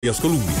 Colombia.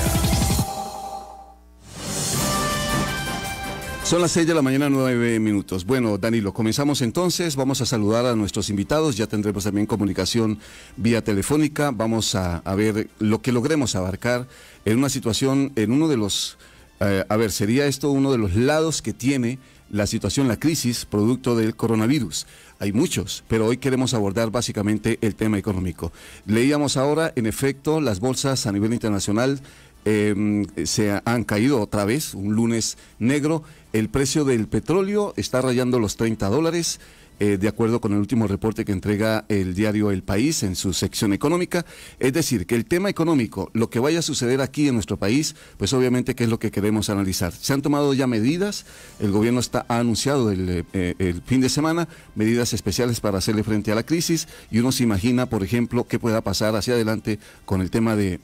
Son las 6 de la mañana, 9 minutos. Bueno, Danilo, comenzamos entonces. Vamos a saludar a nuestros invitados. Ya tendremos también comunicación vía telefónica. Vamos a, ver lo que logremos abarcar en una situación, en uno de los... Eh, a ver, sería esto uno de los lados que tiene la situación, la crisis producto del coronavirus. Hay muchos, pero hoy queremos abordar básicamente el tema económico. Leíamos ahora, en efecto, las bolsas a nivel internacional em, se han caído otra vez, un lunes negro. El precio del petróleo está rayando los 30 dólares. Eh, de acuerdo con el último reporte que entrega el diario El País en su sección económica. Es decir, que el tema económico, lo que vaya a suceder aquí en nuestro país, pues obviamente que es lo que queremos analizar. Se han tomado ya medidas, el gobierno está, ha anunciado el, eh, el fin de semana medidas especiales para hacerle frente a la crisis y uno se imagina, por ejemplo, qué pueda pasar hacia adelante con el tema de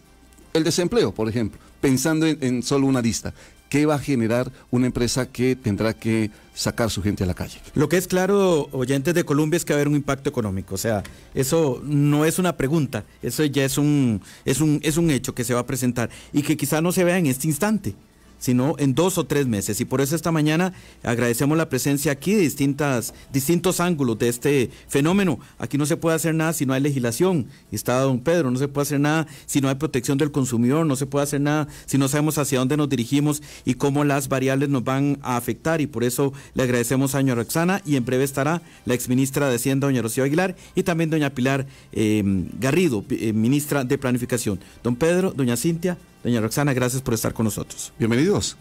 el desempleo, por ejemplo, pensando en, solo una lista. ¿Qué va a generar una empresa que tendrá que sacar su gente a la calle? Lo que es claro, oyentes de Colombia, es que va a haber un impacto económico. O sea, eso no es una pregunta, eso ya es un, es un, es un hecho que se va a presentar y que quizá no se vea en este instante sino en dos o tres meses. Y por eso esta mañana agradecemos la presencia aquí de distintas, distintos ángulos de este fenómeno. Aquí no se puede hacer nada si no hay legislación. Está don Pedro, no se puede hacer nada si no hay protección del consumidor, no se puede hacer nada si no sabemos hacia dónde nos dirigimos y cómo las variables nos van a afectar. Y por eso le agradecemos a doña Roxana y en breve estará la exministra de Hacienda, doña Rocío Aguilar, y también doña Pilar eh, Garrido, eh, ministra de Planificación. Don Pedro, doña Cintia, Doña Roxana, gracias por estar con nosotros. Bienvenidos.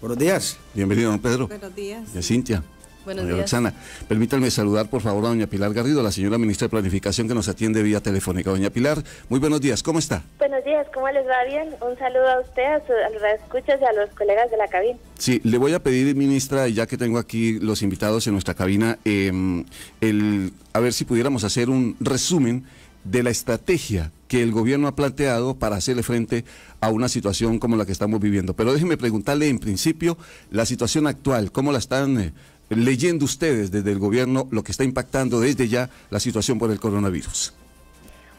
Buenos días. Bienvenido, don Pedro. Buenos días. Y Cintia. Buenos días. Roxana, permítanme saludar por favor a doña Pilar Garrido, la señora ministra de Planificación que nos atiende vía telefónica. Doña Pilar, muy buenos días, ¿cómo está? Buenos días, ¿cómo les va bien? Un saludo a usted, a, los escuchas y a los colegas de la cabina. Sí, le voy a pedir, ministra, ya que tengo aquí los invitados en nuestra cabina, em, el, a ver si pudiéramos hacer un resumen de la estrategia que el gobierno ha planteado para hacerle frente a una situación como la que estamos viviendo. Pero déjeme preguntarle en principio la situación actual, cómo la están eh, leyendo ustedes desde el gobierno, lo que está impactando desde ya la situación por el coronavirus.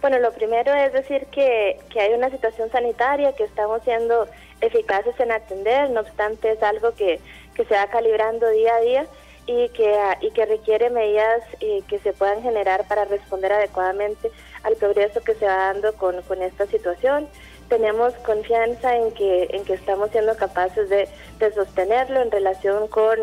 Bueno, lo primero es decir que, que hay una situación sanitaria que estamos siendo eficaces en atender, no obstante es algo que, que se va calibrando día a día y que, y que requiere medidas eh, que se puedan generar para responder adecuadamente al progreso que se va dando con, con esta situación. Tenemos confianza en que, en que estamos siendo capaces de, de sostenerlo en relación con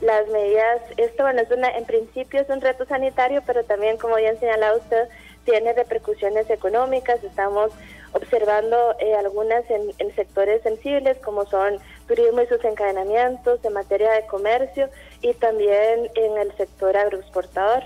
las medidas. Esto, bueno, es una, en principio es un reto sanitario, pero también, como bien señalado usted, tiene repercusiones económicas. Estamos observando eh, algunas en, en, sectores sensibles como son turismo y sus encadenamientos, en materia de comercio y también en el sector agroexportador.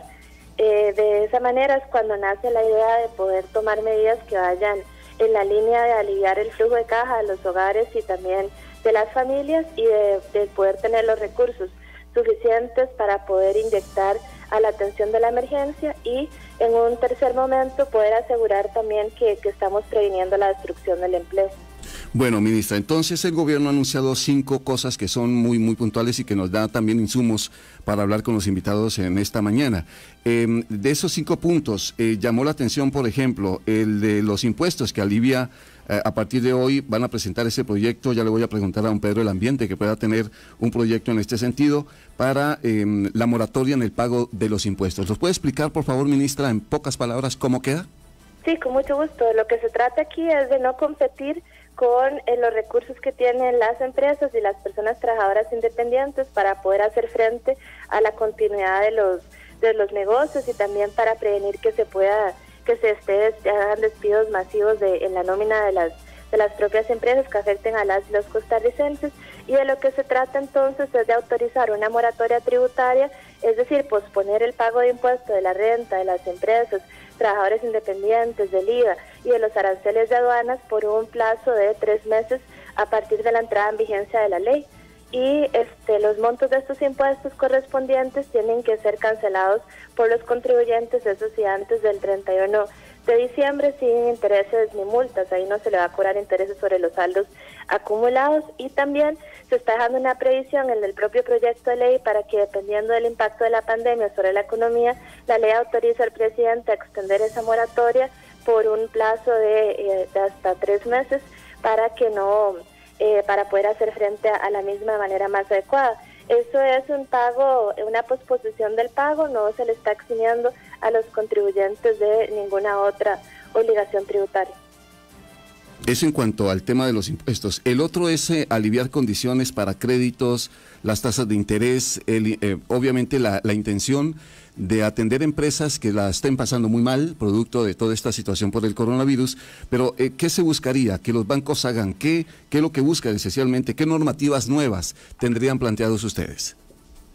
Eh, de esa manera es cuando nace la idea de poder tomar medidas que vayan en la línea de aliviar el flujo de caja de los hogares y también de las familias y de, poder tener los recursos suficientes para poder inyectar a la atención de la emergencia y en un tercer momento poder asegurar también que estamos previniendo la destrucción del empleo. Bueno, ministra, entonces el gobierno ha anunciado cinco cosas que son muy, muy puntuales y que nos da también insumos para hablar con los invitados en esta mañana. Em, de esos cinco puntos, eh, llamó la atención, por ejemplo, el de los impuestos que alivia eh, a partir de hoy van a presentar ese proyecto. Ya le voy a preguntar a don Pedro el Ambiente que pueda tener un proyecto en este sentido para em, la moratoria en el pago de los impuestos. ¿Los puede explicar, por favor, ministra, en pocas palabras, cómo queda? Sí, con mucho gusto. Lo que se trata aquí es de no competir con eh, los recursos que tienen las empresas y las personas trabajadoras independientes para poder hacer frente a la continuidad de los de los negocios y también para prevenir que se pueda que se esté hagan despidos masivos de, en la nómina de las de las propias empresas que afecten a las los costarricenses. Y de lo que se trata entonces es de autorizar una moratoria tributaria, es decir, posponer el pago de impuestos de la renta de las empresas, trabajadores independientes, del IVA y de los aranceles de aduanas por un plazo de tres meses a partir de la entrada en vigencia de la ley. Y este, los montos de estos impuestos correspondientes tienen que ser cancelados por los contribuyentes, eso sí, antes del 31 de diciembre sin intereses ni multas, ahí no se le va a cobrar intereses sobre los saldos acumulados y también se está dejando una previsión en el propio proyecto de ley para que dependiendo del impacto de la pandemia sobre la economía, la ley autoriza al presidente a extender esa moratoria por un plazo de, eh, de hasta tres meses para que no, eh, para poder hacer frente a, la misma manera más adecuada. Eso es un pago, una posposición del pago, no se le está eximiendo a los contribuyentes de ninguna otra obligación tributaria. Eso en cuanto al tema de los impuestos. El otro es eh, aliviar condiciones para créditos, las tasas de interés, eh, obviamente la, intención de atender empresas que la estén pasando muy mal, producto de toda esta situación por el coronavirus, pero eh, ¿qué se buscaría? Que los bancos hagan, ¿qué, qué es lo que buscan esencialmente? ¿Qué normativas nuevas tendrían planteados ustedes?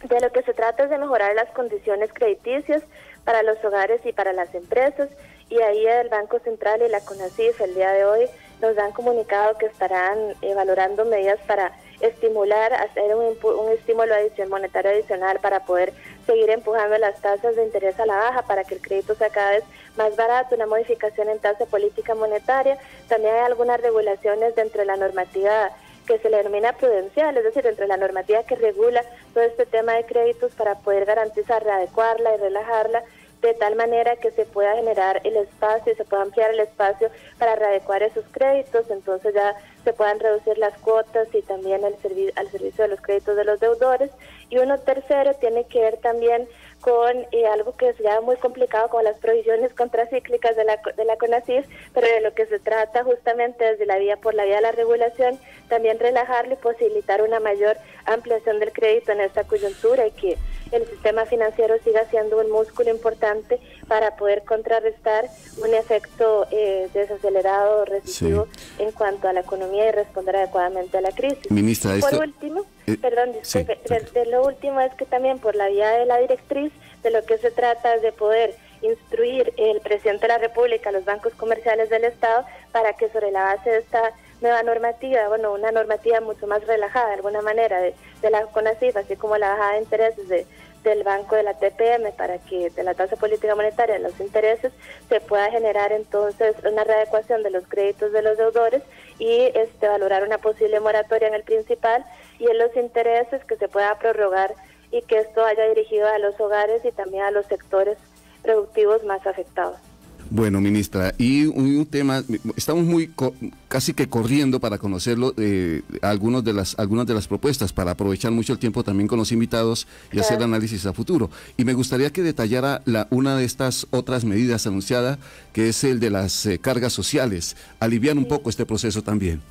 De lo que se trata es de mejorar las condiciones crediticias para los hogares y para las empresas, y ahí el Banco Central y la CONACIF el día de hoy nos han comunicado que estarán eh, valorando medidas para estimular, hacer un, un estímulo adicional, monetario adicional para poder seguir empujando las tasas de interés a la baja para que el crédito sea cada vez más barato, una modificación en tasa política monetaria. También hay algunas regulaciones dentro de la normativa que se le denomina prudencial, es decir, dentro de la normativa que regula todo este tema de créditos para poder garantizar, readecuarla y relajarla de tal manera que se pueda generar el espacio, se pueda ampliar el espacio para readecuar esos créditos, entonces ya se puedan reducir las cuotas y también el al servicio de los créditos de los deudores. Y uno tercero tiene que ver también con eh, algo que es ya muy complicado, con las provisiones contracíclicas de la, de la CONACIF, pero de lo que se trata justamente desde la vía, por la vía de la regulación, también relajarlo y posibilitar una mayor ampliación del crédito en esta coyuntura y que el sistema financiero siga siendo un músculo importante para poder contrarrestar un efecto eh, desacelerado recesivo en cuanto a la economía y responder adecuadamente a la crisis. Ministra, por último, eh, perdón, disculpe, de, lo último es que también por la vía de la directriz de lo que se trata es de poder instruir el presidente de la República, los bancos comerciales del Estado, para que sobre la base de esta nueva normativa, bueno, una normativa mucho más relajada de alguna manera de, de la CONACIF, así como la bajada de intereses de, del banco de la TPM para que de la tasa política monetaria de los intereses se pueda generar entonces una readecuación de los créditos de los deudores y este valorar una posible moratoria en el principal y en los intereses que se pueda prorrogar y que esto haya dirigido a los hogares y también a los sectores productivos más afectados. Bueno, ministra, y un, tema, estamos muy casi que corriendo para conocerlo, eh, algunos de las, algunas de las propuestas, para aprovechar mucho el tiempo también con los invitados y hacer análisis a futuro. Y me gustaría que detallara la, una de estas otras medidas anunciadas, que es el de las eh, cargas sociales. Aliviar un poco este proceso también.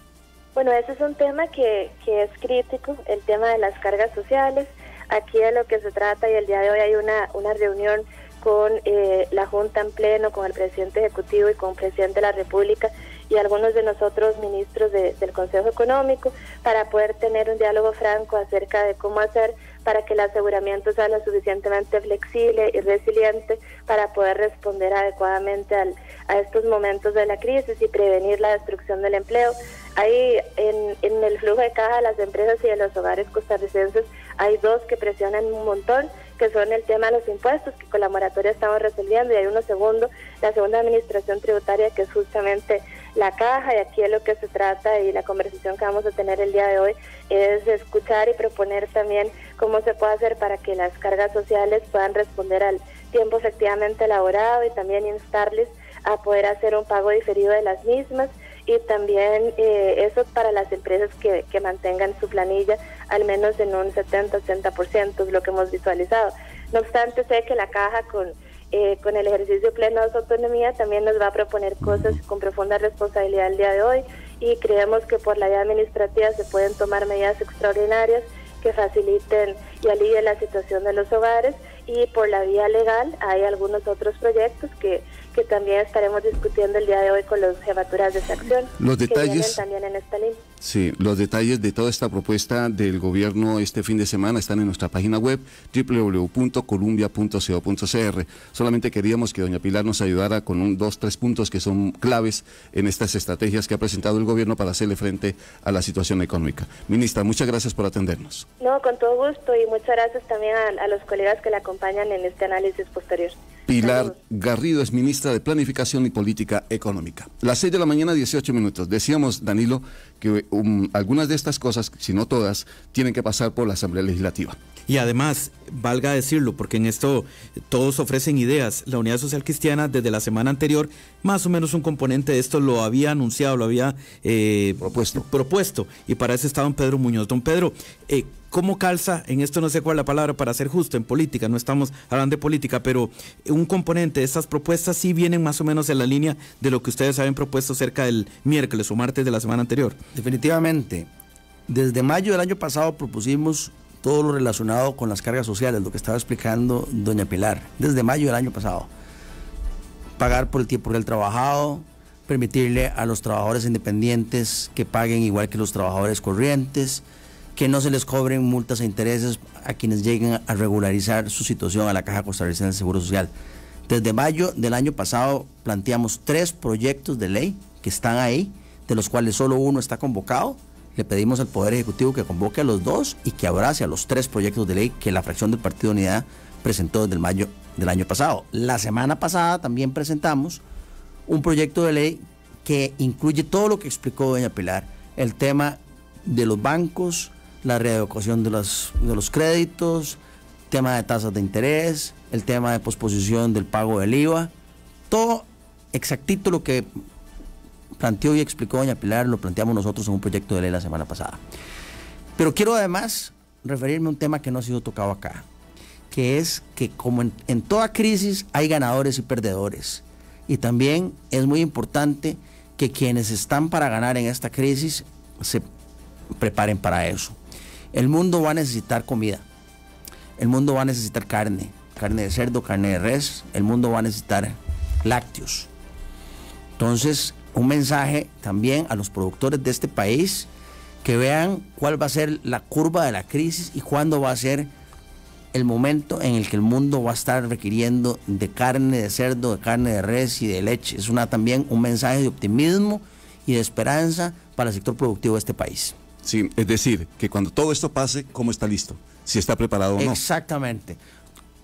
Bueno, ese es un tema que, que es crítico, el tema de las cargas sociales. Aquí de lo que se trata y el día de hoy hay una, una reunión con eh, la Junta en pleno, con el presidente ejecutivo y con el presidente de la República y algunos de nosotros ministros del Consejo Económico para poder tener un diálogo franco acerca de cómo hacer para que el aseguramiento sea lo suficientemente flexible y resiliente para poder responder adecuadamente al, a estos momentos de la crisis y prevenir la destrucción del empleo. Hay en, en el flujo de caja de las empresas y de los hogares costarricenses hay dos que presionan un montón que son el tema de los impuestos, que con la moratoria estamos resolviendo, y hay uno segundo, la segunda administración tributaria, que es justamente la caja, y aquí es lo que se trata y la conversación que vamos a tener el día de hoy es escuchar y proponer también cómo se puede hacer para que las cargas sociales puedan responder al tiempo efectivamente elaborado y también instarles a poder hacer un pago diferido de las mismas y también eh, eso para las empresas que, que, mantengan su planilla al menos en un 70-80%, es lo que hemos visualizado. No obstante, sé que la caja con, eh, con el ejercicio pleno de su autonomía también nos va a proponer cosas con profunda responsabilidad el día de hoy y creemos que por la vía administrativa se pueden tomar medidas extraordinarias que faciliten y alivien la situación de los hogares y por la vía legal hay algunos otros proyectos que que también estaremos discutiendo el día de hoy con los jefaturas de sección. Los detalles. también en esta línea. Sí, los detalles de toda esta propuesta del gobierno este fin de semana están en nuestra página web www.columbia.co.cr. Solamente queríamos que doña Pilar nos ayudara con un, dos, tres puntos que son claves en estas estrategias que ha presentado el gobierno para hacerle frente a la situación económica. Ministra, muchas gracias por atendernos. No, con todo gusto y muchas gracias también a, los colegas que le acompañan en este análisis posterior. Pilar Garrido es ministra de Planificación y Política Económica. Las seis de la mañana, 18 minutos. Decíamos, Danilo, que um, algunas de estas cosas, si no todas, tienen que pasar por la Asamblea Legislativa. Y además, valga decirlo, porque en esto todos ofrecen ideas. La Unidad Social Cristiana desde la semana anterior, más o menos un componente de esto lo había anunciado, lo había eh, propuesto. propuesto. Y para eso está don Pedro Muñoz. Don Pedro, eh, ¿cómo calza? En esto no sé cuál es la palabra para ser justo, en política, no estamos hablando de política, pero un componente de estas propuestas sí vienen más o menos en la línea de lo que ustedes habían propuesto cerca del miércoles o martes de la semana anterior. Definitivamente. Desde mayo del año pasado propusimos todo lo relacionado con las cargas sociales, lo que estaba explicando doña Pilar, desde mayo del año pasado. Pagar por el tiempo del trabajado, permitirle a los trabajadores independientes que paguen igual que los trabajadores corrientes, que no se les cobren multas e intereses a quienes lleguen a regularizar su situación a la Caja Costarricense de Seguro Social. Desde mayo del año pasado planteamos tres proyectos de ley que están ahí, de los cuales solo uno está convocado le pedimos al Poder Ejecutivo que convoque a los dos y que abrace a los tres proyectos de ley que la fracción del Partido Unidad presentó desde el mayo del año pasado. La semana pasada también presentamos un proyecto de ley que incluye todo lo que explicó doña Pilar, el tema de los bancos, la reeducación de los, de los créditos, tema de tasas de interés, el tema de posposición del pago del IVA, todo exactito lo que planteó y explicó doña Pilar, lo planteamos nosotros en un proyecto de ley la semana pasada. Pero quiero además referirme a un tema que no ha sido tocado acá, que es que como en, toda crisis hay ganadores y perdedores. Y también es muy importante que quienes están para ganar en esta crisis se preparen para eso. El mundo va a necesitar comida. El mundo va a necesitar carne, carne de cerdo, carne de res. El mundo va a necesitar lácteos. Entonces, un mensaje también a los productores de este país que vean cuál va a ser la curva de la crisis y cuándo va a ser el momento en el que el mundo va a estar requiriendo de carne de cerdo, de carne de res y de leche. Es una, también un mensaje de optimismo y de esperanza para el sector productivo de este país. Sí, es decir, que cuando todo esto pase, ¿cómo está listo? Si está preparado o no. Exactamente.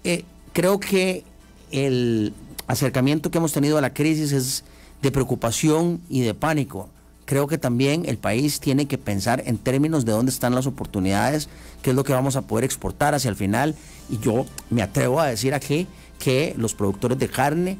Eh, creo que el acercamiento que hemos tenido a la crisis es de preocupación y de pánico. Creo que también el país tiene que pensar en términos de dónde están las oportunidades, qué es lo que vamos a poder exportar hacia el final. Y yo me atrevo a decir aquí que los productores de carne,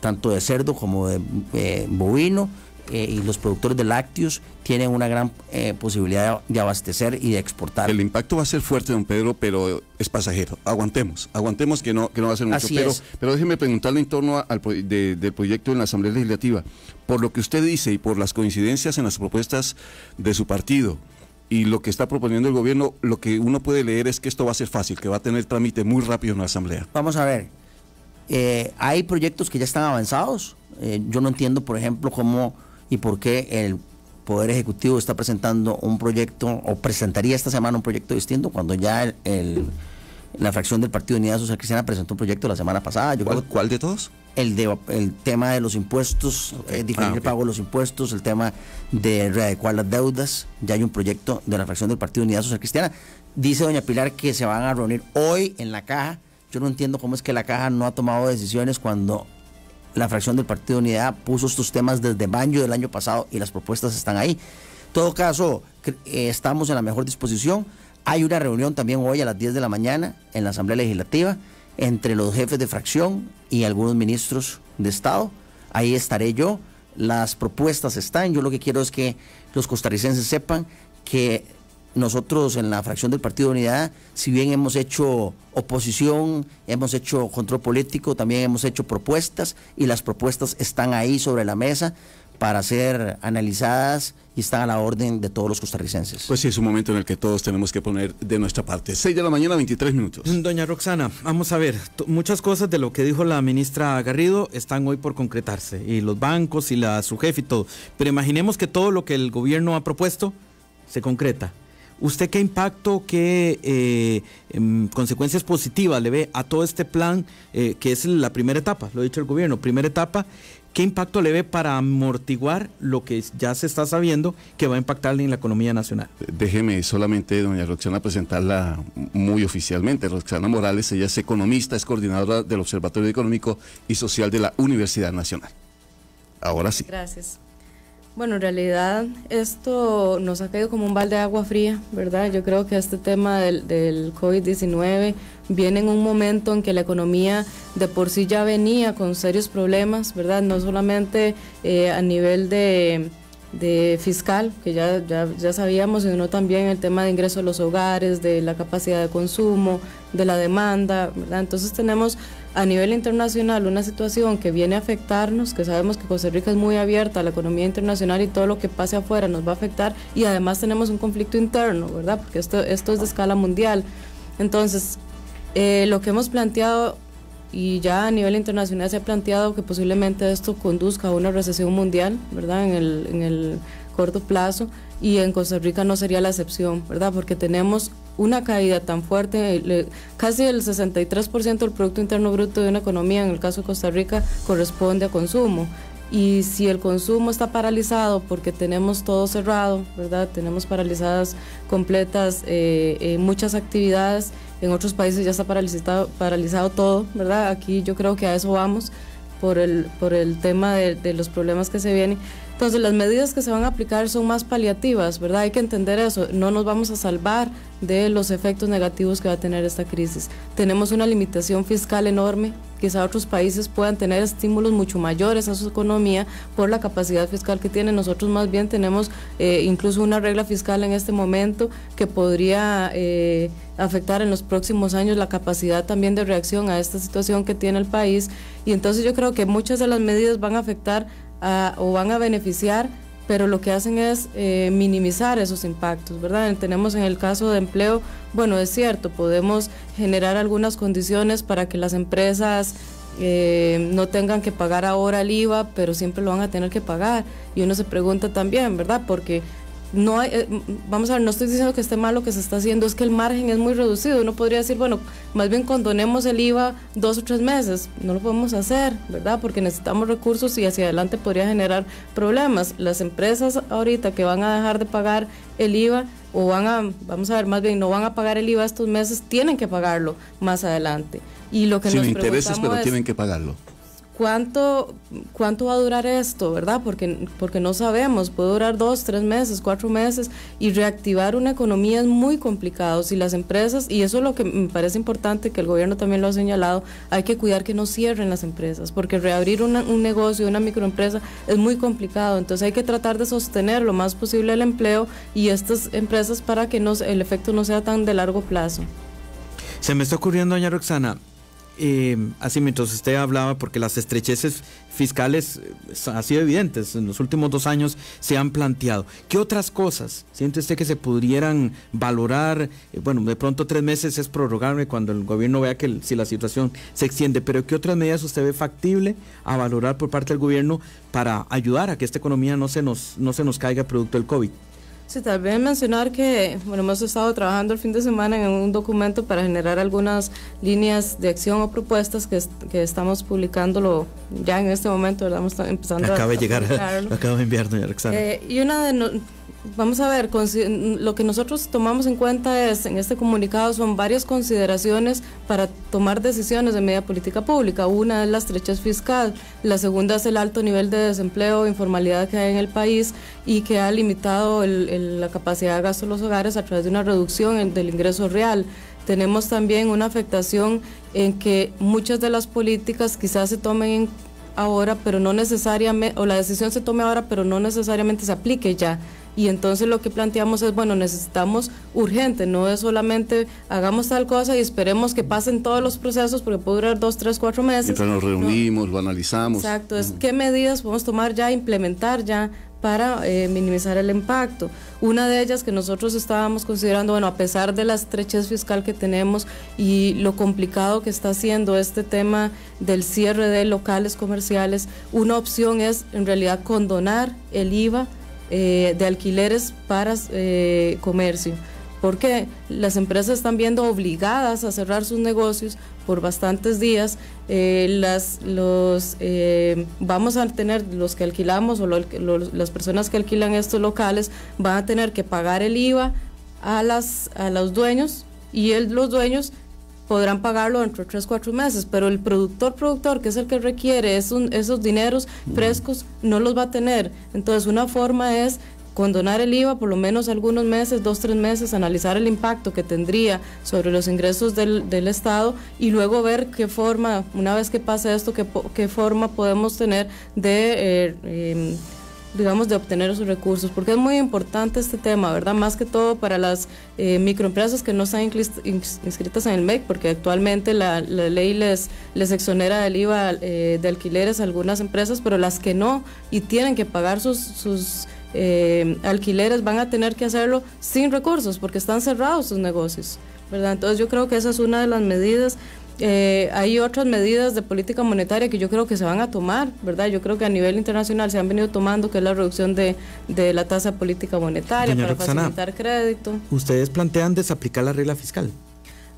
tanto de cerdo como de eh, bovino, eh, y los productores de lácteos tienen una gran eh, posibilidad de, abastecer y de exportar. El impacto va a ser fuerte, don Pedro, pero es pasajero. Aguantemos, aguantemos que no, que no va a ser mucho. pero, pero déjeme preguntarle en torno al del proyecto en la Asamblea Legislativa. Por lo que usted dice y por las coincidencias en las propuestas de su partido, y lo que está proponiendo el gobierno, lo que uno puede leer es que esto va a ser fácil, que va a tener trámite muy rápido en la Asamblea. Vamos a ver, eh, hay proyectos que ya están avanzados. yo no entiendo, por ejemplo, cómo y por qué el Poder Ejecutivo está presentando un proyecto o presentaría esta semana un proyecto distinto cuando ya el, la fracción del Partido Unidad Social Cristiana presentó un proyecto la semana pasada. ¿Cuál, de todos? El, de, el tema de los impuestos, eh, diferir ah, el pago de los impuestos, el tema de readecuar las deudas. Ya hay un proyecto de la fracción del Partido Unidad Social Cristiana. Dice doña Pilar que se van a reunir hoy en la caja. Yo no entiendo cómo es que la caja no ha tomado decisiones cuando la fracción del Partido Unidad puso estos temas desde mayo del año pasado y las propuestas están ahí. En todo caso, eh, estamos en la mejor disposición. Hay una reunión también hoy a las 10 de la mañana en la Asamblea Legislativa entre los jefes de fracción y algunos ministros de Estado. Ahí estaré yo. Las propuestas están. Yo lo que quiero es que los costarricenses sepan que nosotros en la fracción del Partido de Unidad, si bien hemos hecho oposición, hemos hecho control político, también hemos hecho propuestas y las propuestas están ahí sobre la mesa para ser analizadas y están a la orden de todos los costarricenses. Pues sí, es un momento en el que todos tenemos que poner de nuestra parte. 6 de la mañana, 23 minutos. Doña Roxana, vamos a ver, muchas cosas de lo que dijo la ministra Garrido están hoy por concretarse, y los bancos y la su jefe y todo, pero imaginemos que todo lo que el gobierno ha propuesto se concreta. ¿Usted qué impacto, qué eh, em, consecuencias positivas le ve a todo este plan, eh, que es la primera etapa, lo ha dicho el gobierno, primera etapa, qué impacto le ve para amortiguar lo que ya se está sabiendo que va a impactar en la economía nacional? Déjeme solamente, doña Roxana, presentarla muy oficialmente. Roxana Morales, ella es economista, es coordinadora del Observatorio Económico y Social de la Universidad Nacional. Ahora sí. Gracias. Bueno, en realidad esto nos ha caído como un balde de agua fría, ¿verdad? Yo creo que este tema del, del COVID-19 viene en un momento en que la economía de por sí ya venía con serios problemas, ¿verdad? No solamente eh, a nivel de, de fiscal, que ya, ya, ya, sabíamos, sino también el tema de ingreso a los hogares, de la capacidad de consumo, de la demanda, ¿verdad? Entonces tenemos a nivel internacional una situación que viene a afectarnos, que sabemos que Costa Rica es muy abierta a la economía internacional y todo lo que pase afuera nos va a afectar y además tenemos un conflicto interno, ¿verdad? Porque esto, esto es de escala mundial. Entonces, eh, lo que hemos planteado y ya a nivel internacional se ha planteado que posiblemente esto conduzca a una recesión mundial, ¿verdad? En el, en el corto plazo y en Costa Rica no sería la excepción, ¿verdad? Porque tenemos una caída tan fuerte, casi el 63% del Producto Interno Bruto de una economía, en el caso de Costa Rica, corresponde a consumo. Y si el consumo está paralizado porque tenemos todo cerrado, ¿verdad? Tenemos paralizadas completas eh, eh, muchas actividades, en otros países ya está paralizado, paralizado todo, ¿verdad? Aquí yo creo que a eso vamos por el, por el tema de, de los problemas que se vienen. Entonces las medidas que se van a aplicar son más paliativas, ¿verdad? Hay que entender eso. No nos vamos a salvar de los efectos negativos que va a tener esta crisis. Tenemos una limitación fiscal enorme. Quizá otros países puedan tener estímulos mucho mayores a su economía por la capacidad fiscal que tienen. Nosotros más bien tenemos eh, incluso una regla fiscal en este momento que podría eh, afectar en los próximos años la capacidad también de reacción a esta situación que tiene el país. Y entonces yo creo que muchas de las medidas van a afectar o van a beneficiar, pero lo que hacen es eh, minimizar esos impactos, ¿verdad? Tenemos en el caso de empleo, bueno, es cierto, podemos generar algunas condiciones para que las empresas eh, no tengan que pagar ahora el IVA, pero siempre lo van a tener que pagar. Y uno se pregunta también, ¿verdad? Porque no hay, eh, vamos a ver, no estoy diciendo que esté mal lo que se está haciendo, es que el margen es muy reducido. Uno podría decir, bueno, más bien condonemos el IVA dos o tres meses. No lo podemos hacer, ¿verdad? Porque necesitamos recursos y hacia adelante podría generar problemas. Las empresas ahorita que van a dejar de pagar el IVA o van a, vamos a ver, más bien no van a pagar el IVA estos meses, tienen que pagarlo más adelante. Y lo que Sin intereses, pero tienen que pagarlo. ¿Cuánto, cuánto va a durar esto, verdad? Porque, porque no sabemos, puede durar dos, tres meses, cuatro meses y reactivar una economía es muy complicado. Si las empresas, y eso es lo que me parece importante, que el gobierno también lo ha señalado, hay que cuidar que no cierren las empresas, porque reabrir un negocio, una microempresa es muy complicado. Entonces hay que tratar de sostener lo más posible el empleo y estas empresas para que no, el efecto no sea tan de largo plazo. Se me está ocurriendo, doña Roxana, eh, así mientras usted hablaba, porque las estrecheces fiscales eh, han sido evidentes, en los últimos dos años se han planteado. ¿Qué otras cosas siente usted que se pudieran valorar? Eh, bueno, de pronto tres meses es prorrogable cuando el gobierno vea que si la situación se extiende, pero ¿qué otras medidas usted ve factible a valorar por parte del gobierno para ayudar a que esta economía no se nos, no se nos caiga producto del COVID? Sí, tal vez mencionar que bueno, hemos estado trabajando el fin de semana en un documento para generar algunas líneas de acción o propuestas que, que estamos publicándolo ya en este momento, estamos empezando acaba de llegar, acaba de enviar, doña Alexandra. Eh, y una de, Vamos a ver, lo que nosotros tomamos en cuenta es, en este comunicado son varias consideraciones para tomar decisiones de media política pública. Una es la estrechez fiscal, la segunda es el alto nivel de desempleo informalidad que hay en el país y que ha limitado la capacidad de gasto de los hogares a través de una reducción del ingreso real. Tenemos también una afectación en que muchas de las políticas quizás se tomen ahora, pero no necesariamente, o la decisión se tome ahora, pero no necesariamente se aplique ya y entonces lo que planteamos es, bueno, necesitamos urgente, no es solamente hagamos tal cosa y esperemos que pasen todos los procesos porque puede durar dos, tres, cuatro meses. Mientras nos reunimos, lo analizamos. Exacto, es qué medidas podemos tomar ya, implementar ya para eh, minimizar el impacto. Una de ellas que nosotros estábamos considerando, bueno, a pesar de la estrechez fiscal que tenemos y lo complicado que está haciendo este tema del cierre de locales comerciales, una opción es en realidad condonar el IVA eh, de alquileres para eh, comercio, porque las empresas están viendo obligadas a cerrar sus negocios por bastantes días. Eh, las, los, vamos a tener los que alquilamos o las personas que alquilan estos locales van a tener que pagar el IVA a, las, a los dueños y los dueños podrán pagarlo dentro de tres, cuatro meses, pero el productor, productor, que es el que requiere esos dineros frescos, no los va a tener. Entonces, una forma es condonar el IVA por lo menos algunos meses, dos, tres meses, analizar el impacto que tendría sobre los ingresos del, del Estado y luego ver qué forma, una vez que pase esto, qué, qué forma podemos tener de... Eh, em, digamos, de obtener esos recursos, porque es muy importante este tema, ¿verdad? Más que todo para las eh, microempresas que no están inscritas en el MEC, porque actualmente la, ley les, les exonera del IVA eh, de alquileres a algunas empresas, pero las que no y tienen que pagar sus, sus eh, alquileres van a tener que hacerlo sin recursos porque están cerrados sus negocios, ¿verdad? Entonces yo creo que esa es una de las medidas. Eh, hay otras medidas de política monetaria que yo creo que se van a tomar, ¿verdad? Yo creo que a nivel internacional se han venido tomando, que es la reducción de, la tasa de política monetaria para facilitar crédito. ¿Ustedes plantean desaplicar la regla fiscal?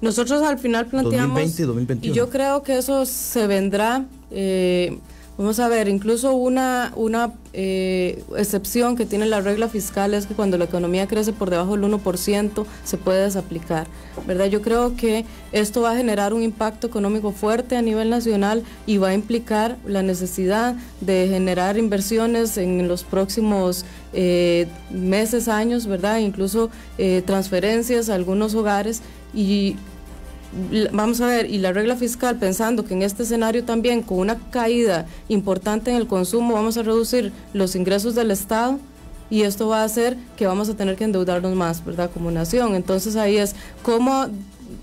Nosotros al final planteamos... 2020 y 2021. Y yo creo que eso se vendrá... Eh, Vamos a ver, incluso una, una eh, excepción que tiene la regla fiscal es que cuando la economía crece por debajo del 1% se puede desaplicar, ¿verdad? Yo creo que esto va a generar un impacto económico fuerte a nivel nacional y va a implicar la necesidad de generar inversiones en los próximos eh, meses, años, ¿verdad? Incluso eh, transferencias a algunos hogares y vamos a ver, y la regla fiscal, pensando que en este escenario también con una caída importante en el consumo vamos a reducir los ingresos del Estado y esto va a hacer que vamos a tener que endeudarnos más, ¿verdad? Como nación. Entonces ahí es cómo,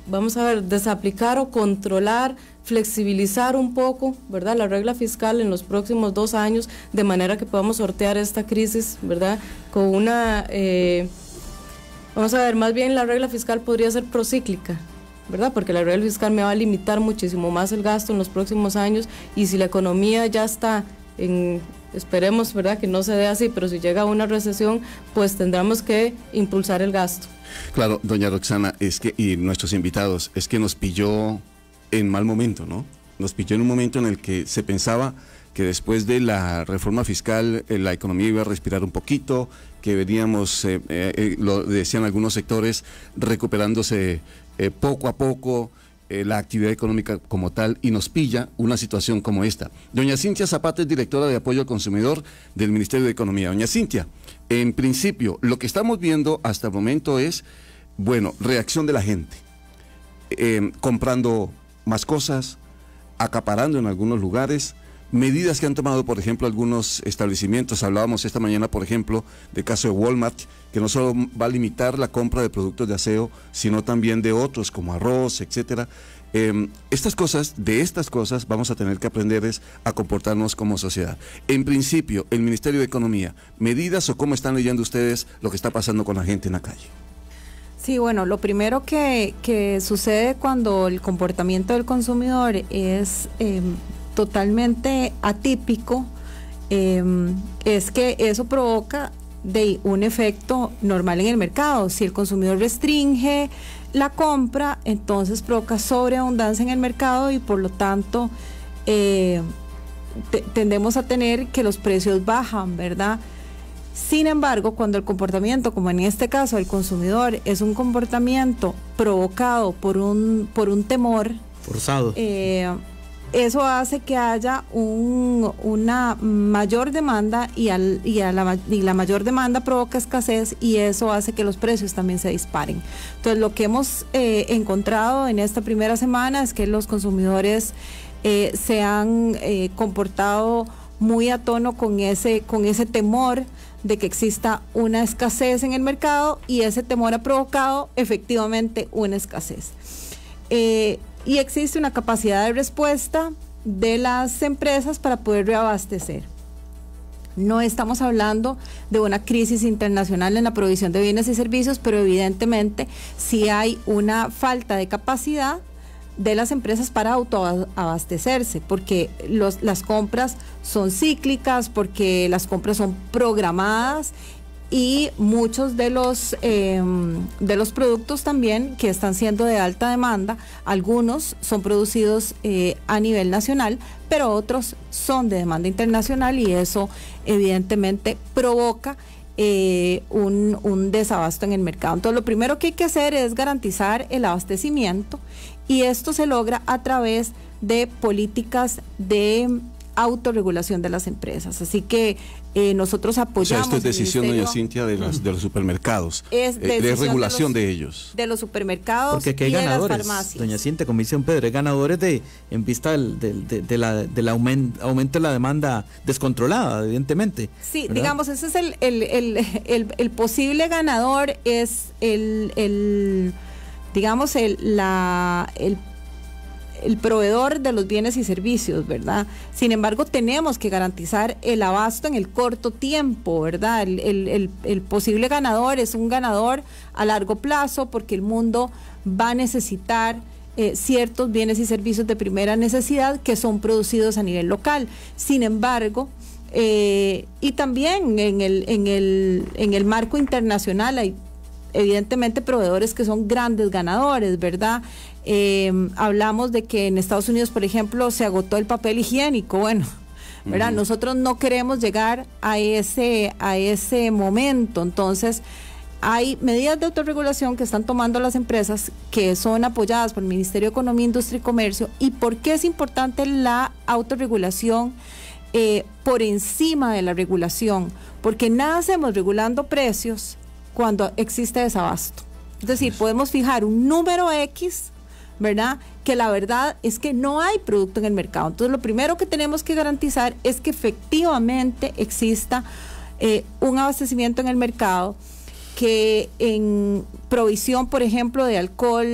vamos a ver, desaplicar o controlar, flexibilizar un poco, ¿verdad? La regla fiscal en los próximos dos años de manera que podamos sortear esta crisis, ¿verdad? Con una... Eh, vamos a ver, más bien la regla fiscal podría ser procíclica, ¿verdad? Porque la regla fiscal me va a limitar muchísimo más el gasto en los próximos años y si la economía ya está en, esperemos, ¿verdad? Que no se dé así, pero si llega una recesión, pues tendremos que impulsar el gasto. Claro, doña Roxana, es que, y nuestros invitados, es que nos pilló en mal momento, ¿no? Nos pilló en un momento en el que se pensaba que después de la reforma fiscal eh, la economía iba a respirar un poquito, que veníamos, eh, eh, lo decían algunos sectores, recuperándose eh, poco a poco eh, la actividad económica como tal y nos pilla una situación como esta. Doña Cintia Zapata es directora de apoyo al consumidor del Ministerio de Economía. Doña Cintia, en principio, lo que estamos viendo hasta el momento es, bueno, reacción de la gente, eh, comprando más cosas, acaparando en algunos lugares, medidas que han tomado, por ejemplo, algunos establecimientos. Hablábamos esta mañana, por ejemplo, del caso de Walmart, que no solo va a limitar la compra de productos de aseo, sino también de otros como arroz, etcétera. Em, estas cosas, de estas cosas, vamos a tener que aprender a comportarnos como sociedad. En principio, el Ministerio de Economía, medidas o cómo están leyendo ustedes lo que está pasando con la gente en la calle. Sí, bueno, lo primero que, que sucede cuando el comportamiento del consumidor es em, totalmente atípico, em, es que eso provoca de un efecto normal en el mercado. Si el consumidor restringe la compra, entonces provoca sobreabundancia en el mercado y por lo tanto eh, tendemos a tener que los precios bajan, ¿verdad? Sin embargo, cuando el comportamiento, como en este caso el consumidor, es un comportamiento provocado por un, por un temor, forzado. Eh, eso hace que haya una mayor demanda y, la, mayor demanda provoca escasez y eso hace que los precios también se disparen. Entonces lo que hemos eh, encontrado en esta primera semana es que los consumidores eh, se han eh, comportado muy a tono con ese, con ese temor de que exista una escasez en el mercado y ese temor ha provocado efectivamente una escasez y existe una capacidad de respuesta de las empresas para poder reabastecer. No estamos hablando de una crisis internacional en la provisión de bienes y servicios, pero evidentemente sí hay una falta de capacidad de las empresas para autoabastecerse, porque las compras son cíclicas, porque las compras son programadas y muchos de los, em, de los productos también que están siendo de alta demanda, algunos son producidos eh, a nivel nacional, pero otros son de demanda internacional y eso evidentemente provoca eh, un, un, desabasto en el mercado. Entonces, lo primero que hay que hacer es garantizar el abastecimiento y esto se logra a través de políticas de autorregulación de las empresas. Así que eh, nosotros apoyamos. O sea, esto es decisión, doña Cintia, de, de los supermercados. Es de, eh, regulación de, ellos. De los supermercados Porque aquí hay ganadores, Doña Cintia, como dice Pedro, hay ganadores de, en vista del, de, la, del aumento, aumento de la demanda descontrolada, evidentemente. Sí, digamos, ese es el, el, el, el, posible ganador, es el, digamos, el, la, el el proveedor de los bienes y servicios, ¿verdad? Sin embargo, tenemos que garantizar el abasto en el corto tiempo, ¿verdad? El, posible ganador es un ganador a largo plazo porque el mundo va a necesitar eh, ciertos bienes y servicios de primera necesidad que son producidos a nivel local. Sin embargo, eh, y también en el, en, el, en el marco internacional hay evidentemente proveedores que son grandes ganadores, ¿verdad? Em, hablamos de que en Estados Unidos, por ejemplo, se agotó el papel higiénico. Bueno, ¿verdad? Nosotros no queremos llegar a ese, a ese momento. Entonces, hay medidas de autorregulación que están tomando las empresas que son apoyadas por el Ministerio de Economía, Industria y Comercio. ¿Y por qué es importante la autorregulación eh, por encima de la regulación? Porque nada hacemos regulando precios cuando existe desabasto. Es decir, podemos fijar un número X ¿verdad? Que la verdad es que no hay producto en el mercado. Entonces, lo primero que tenemos que garantizar es que efectivamente exista eh, un abastecimiento en el mercado que en provisión, por ejemplo, de alcohol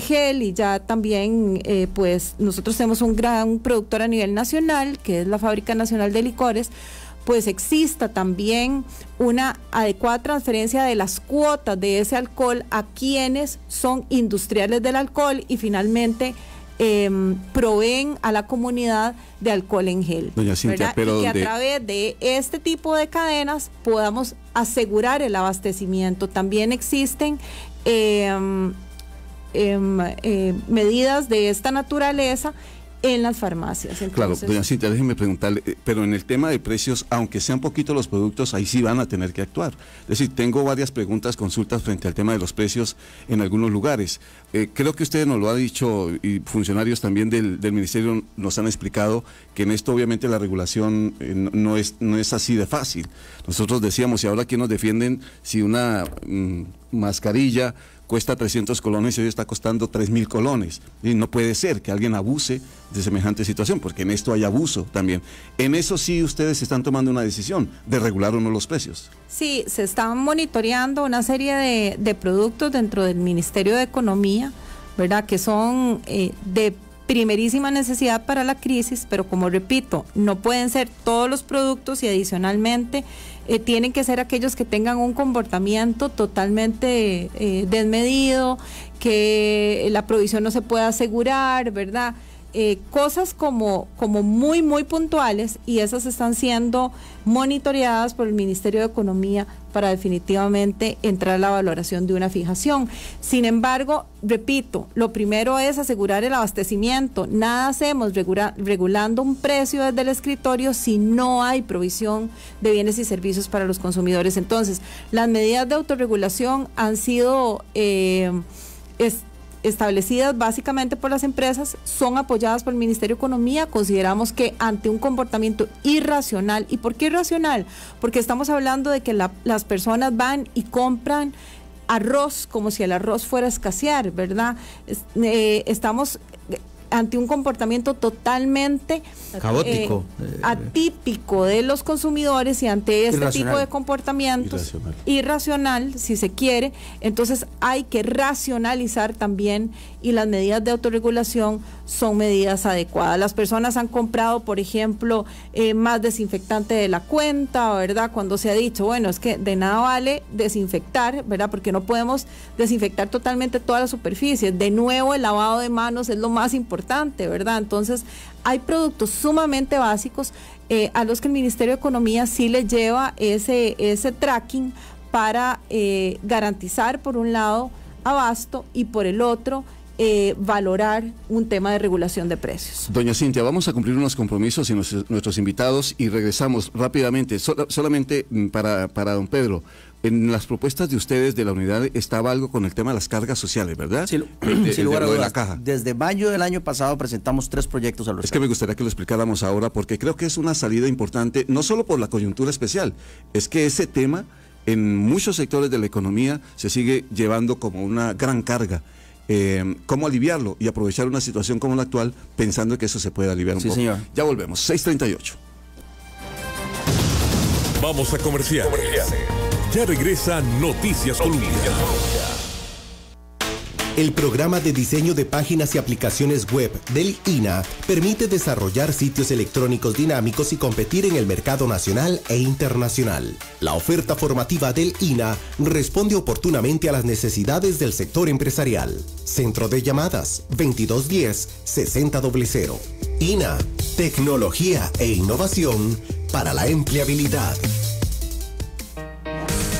gel y ya también, eh, pues nosotros tenemos un gran productor a nivel nacional, que es la Fábrica Nacional de Licores, pues exista también una adecuada transferencia de las cuotas de ese alcohol a quienes son industriales del alcohol y finalmente em, proveen a la comunidad de alcohol en gel. Doña Cintia, pero y que a través de este tipo de cadenas podamos asegurar el abastecimiento. También existen em, em, eh, medidas de esta naturaleza en las farmacias. claro, doña Cintia, déjeme preguntarle, eh, pero en el tema de precios, aunque sean poquitos los productos, ahí sí van a tener que actuar. Es decir, tengo varias preguntas, consultas frente al tema de los precios en algunos lugares. Eh, creo que usted nos lo ha dicho y funcionarios también del, Ministerio nos han explicado que en esto obviamente la regulación eh, no, es, no es así de fácil. Nosotros decíamos, y ahora quién nos defienden si una mm, mascarilla cuesta 300 colones y hoy está costando 3 mil colones. Y no puede ser que alguien abuse de semejante situación, porque en esto hay abuso también. En eso sí ustedes están tomando una decisión de regular o no los precios. Sí, se están monitoreando una serie de, productos dentro del Ministerio de Economía, ¿verdad? Que son eh, de primerísima necesidad para la crisis, pero como repito, no pueden ser todos los productos y adicionalmente eh, tienen que ser aquellos que tengan un comportamiento totalmente eh, desmedido, que la provisión no se pueda asegurar, ¿verdad? Eh, cosas como, como muy, muy puntuales y esas están siendo monitoreadas por el Ministerio de Economía para definitivamente entrar a la valoración de una fijación. Sin embargo, repito, lo primero es asegurar el abastecimiento. Nada hacemos regulando un precio desde el escritorio si no hay provisión de bienes y servicios para los consumidores. Entonces, las medidas de autorregulación han sido... Eh, establecidas básicamente por las empresas son apoyadas por el Ministerio de Economía. Consideramos que ante un comportamiento irracional, ¿y por qué irracional? Porque estamos hablando de que las personas van y compran arroz como si el arroz fuera a escasear, ¿verdad? Eh, estamos ante un comportamiento totalmente caótico, eh, atípico de los consumidores y ante este tipo de comportamientos. Irracional. si se quiere, entonces hay que racionalizar también y las medidas de autorregulación son medidas adecuadas. Las personas han comprado, por ejemplo, eh, más desinfectante de la cuenta, ¿verdad? Cuando se ha dicho, bueno, es que de nada vale desinfectar, ¿verdad? Porque no podemos desinfectar totalmente todas las superficies. De nuevo, el lavado de manos es lo más importante, ¿verdad? Entonces, hay productos sumamente básicos eh, a los que el Ministerio de Economía sí le lleva ese, ese tracking para eh, garantizar, por un lado, abasto y por el otro, eh, valorar un tema de regulación de precios. Doña Cintia, vamos a cumplir unos compromisos y nuestros, invitados y regresamos rápidamente, solamente mm, para, para don Pedro. en las propuestas de ustedes de la unidad estaba algo con el tema de las cargas sociales, ¿verdad? Sí, sin lugar a dudas. Desde mayo del año pasado presentamos tres proyectos a los Es que me gustaría que lo explicáramos ahora porque creo que es una salida importante, no solo por la coyuntura especial, es que ese tema en muchos sectores de la economía se sigue llevando como una gran carga. Eh, cómo aliviarlo y aprovechar una situación como la actual pensando que eso se puede aliviar un sí, poco. Señor. Ya volvemos, 638. Vamos a comerciar. Ya regresa Noticias Colombia. El programa de diseño de páginas y aplicaciones web del INA permite desarrollar sitios electrónicos dinámicos y competir en el mercado nacional e internacional. La oferta formativa del INA responde oportunamente a las necesidades del sector empresarial. Centro de llamadas 2210-6000. INA, tecnología e innovación para la empleabilidad.